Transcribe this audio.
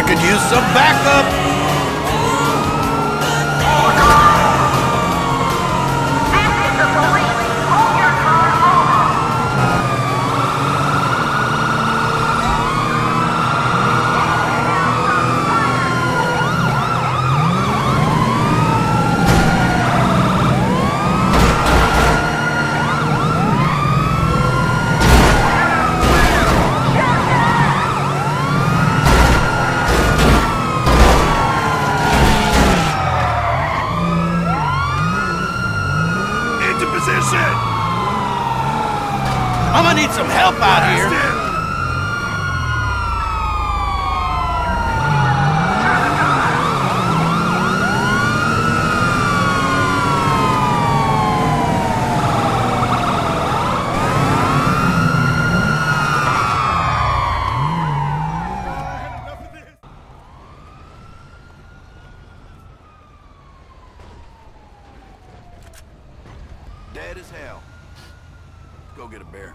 I could use some backup. Into position! I'm gonna need some help out here. Dead as hell. Go get a bear.